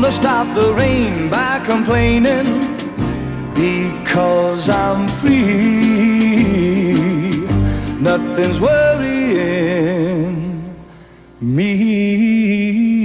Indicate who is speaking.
Speaker 1: gonna stop the rain by complaining because I'm free. Nothing's worrying me.